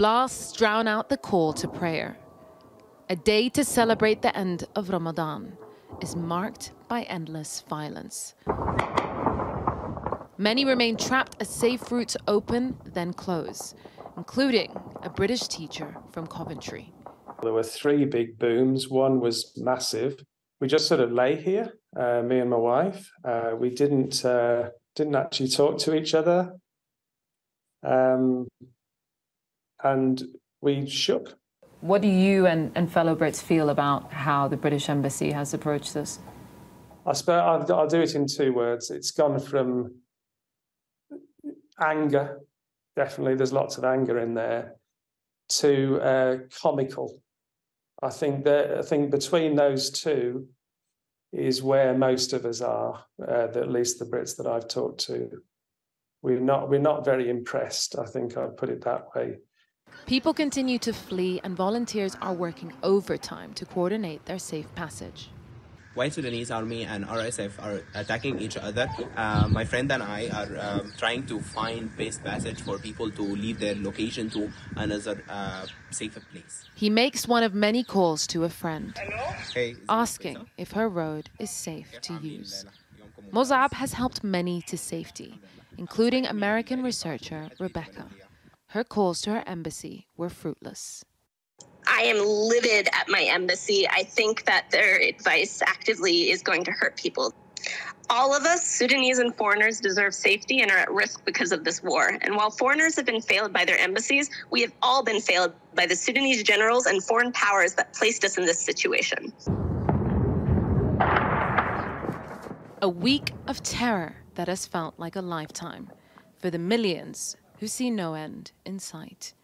Blasts drown out the call to prayer. A day to celebrate the end of Ramadan is marked by endless violence. Many remain trapped as safe routes open, then close, including a British teacher from Coventry. There were three big booms. One was massive. We just sort of lay here, uh, me and my wife. Uh, we didn't uh, didn't actually talk to each other, um, and we shook. What do you and, and fellow Brits feel about how the British Embassy has approached this? I suppose I'll, I'll do it in two words. It's gone from anger, definitely, there's lots of anger in there, to uh, comical. I think that I think between those two is where most of us are, uh, at least the Brits that I've talked to. We're not we're not very impressed. I think I'd put it that way. People continue to flee, and volunteers are working overtime to coordinate their safe passage white Sudanese army and RSF are attacking each other. Uh, my friend and I are um, trying to find base passage for people to leave their location to another uh, safer place. He makes one of many calls to a friend, hey, asking if her road is safe to use. Mozab has helped many to safety, including American researcher Rebecca. Her calls to her embassy were fruitless. I am livid at my embassy. I think that their advice actively is going to hurt people. All of us, Sudanese and foreigners, deserve safety and are at risk because of this war. And while foreigners have been failed by their embassies, we have all been failed by the Sudanese generals and foreign powers that placed us in this situation. A week of terror that has felt like a lifetime for the millions who see no end in sight.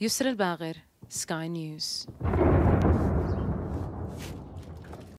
Yousra al Sky News.